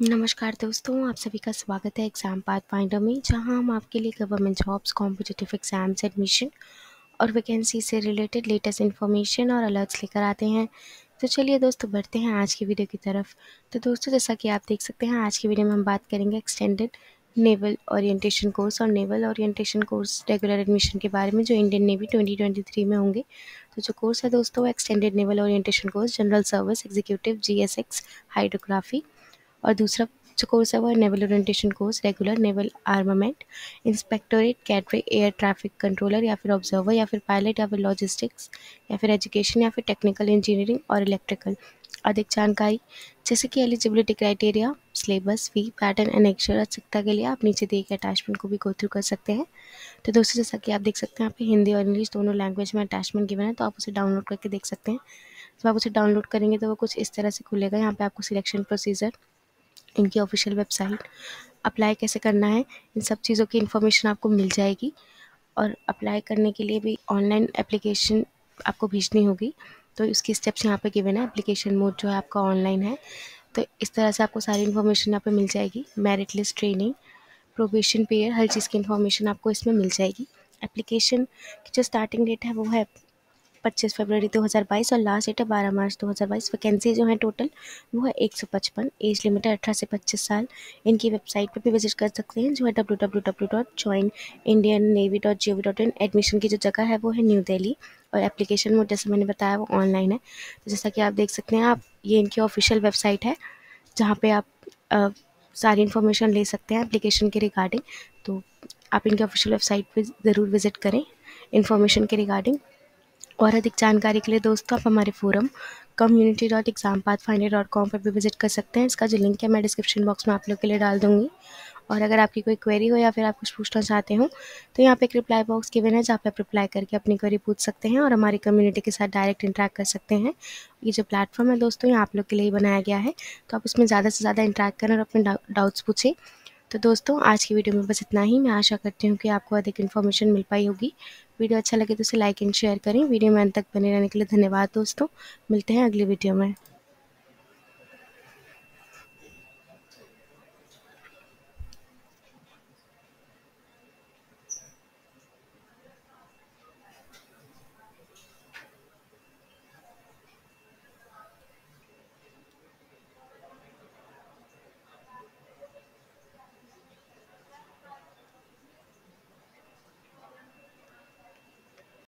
नमस्कार दोस्तों, आप सभी का स्वागत है एग्ज़ाम पाथ फाइंडर में, जहाँ हम आपके लिए government jobs competitive exams admission और वैकेंसी से रिलेटेड लेटेस्ट इन्फॉर्मेशन और अलर्ट्स लेकर आते हैं। तो चलिए दोस्तों, बढ़ते हैं आज की वीडियो की तरफ़। तो दोस्तों, जैसा कि आप देख सकते हैं, आज की वीडियो में हम बात करेंगे एक्सटेंडेड नेवल ओरिएंटेशन कोर्स और naval orientation course regular admission के बारे में, जो इंडियन नेवी 2023 में होंगे। तो जो कोर्स है दोस्तों extended naval orientation course general service executive GSX hydrography और दूसरा जो कोर्स है वो naval orientation course regular naval armament inspectorate cadre air traffic controller या फिर ऑब्जर्वर या फिर पायलट या फिर लॉजिस्टिक्स या फिर एजुकेशन या फिर टेक्निकल इंजीनियरिंग और इलेक्ट्रिकल अधिक जानकारी, जैसे कि eligibility criteria syllabus fee pattern and आवश्यकता के लिए आप नीचे दिए गए अटैचमेंट को भी गो थ्रू कर सकते हैं। तो दोस्तों, जैसा कि आप देख सकते हैं, यहाँ पे हिंदी और इंग्लिश दोनों लैंग्वेज में अटैचमेंट गिवन है तो आप उसे डाउनलोड करके देख सकते हैं। जब तो आप उसे डाउनलोड करेंगे तो वो कुछ इस तरह से खुलेगा। यहाँ पे आपको सिलेक्शन प्रोसीजर इनकी ऑफिशियल वेबसाइट। अप्लाई कैसे करना है, इन सब चीज़ों की इन्फॉर्मेशन आपको मिल जाएगी। और अप्लाई करने के लिए भी ऑनलाइन एप्लीकेशन आपको भेजनी होगी। तो इसकी स्टेप्स यहाँ पे गिवन है। एप्लीकेशन मोड जो है आपका ऑनलाइन है। तो इस तरह से आपको सारी इन्फॉर्मेशन यहाँ पे मिल जाएगी। Merit list training, probation period हर चीज़ की इन्फॉर्मेशन आपको इसमें मिल जाएगी। एप्लीकेशन की जो स्टार्टिंग डेट है वो है पच्चीस फरवरी 2022 और लास्ट डेट है बारह मार्च 2022 वैकेंसी जो है टोटल वो है एक सौ पचपन। एज लिमिट है अठारह से पच्चीस साल। इनकी वेबसाइट पर भी विज़िट कर सकते हैं जो है W W W dot join Indian navy dot G O V dot in admission की जो जगह है वो है न्यू दिल्ली और एप्लीकेशन मोड जैसे मैंने बताया वो ऑनलाइन है। तो जैसा कि आप देख सकते हैं आप ये इनकी ऑफिशियल वेबसाइट है जहाँ पर आप आ, सारी इन्फॉर्मेशन ले सकते हैं एप्लीकेशन के रिगार्डिंग। तो आप इनके ऑफिशियल वेबसाइट पे ज़रूर विज़िट करें इन्फॉर्मेशन के रिगार्डिंग। और अधिक जानकारी के लिए दोस्तों, आप हमारे forum community dot exam pathfinder dot com पर भी विज़िट कर सकते हैं। इसका जो लिंक है, मैं डिस्क्रिप्शन बॉक्स में आप लोग के लिए डाल दूँगी। और अगर आपकी कोई क्वेरी हो या फिर आप कुछ पूछना चाहते हो तो यहाँ पे एक रिप्लाई बॉक्स गिवन है, जहाँ पे आप रिप्लाई करके अपनी क्वेरी पूछ सकते हैं और हमारी कम्युनिटी के साथ डायरेक्ट इंटरेक्ट कर सकते हैं। ये जो प्लेटफॉर्म है दोस्तों ये आप लोग के लिए बनाया गया है। तो आप इसमें ज़्यादा से ज़्यादा इंटरेक्ट करें और अपने डाउट्स पूछें। तो दोस्तों, आज की वीडियो में बस इतना ही। मैं आशा करती हूँ कि आपको अधिक इन्फॉर्मेशन मिल पाई होगी। वीडियो अच्छा लगे तो उसे लाइक एंड शेयर करें। वीडियो में अंत तक बने रहने के लिए धन्यवाद दोस्तों। मिलते हैं अगली वीडियो में।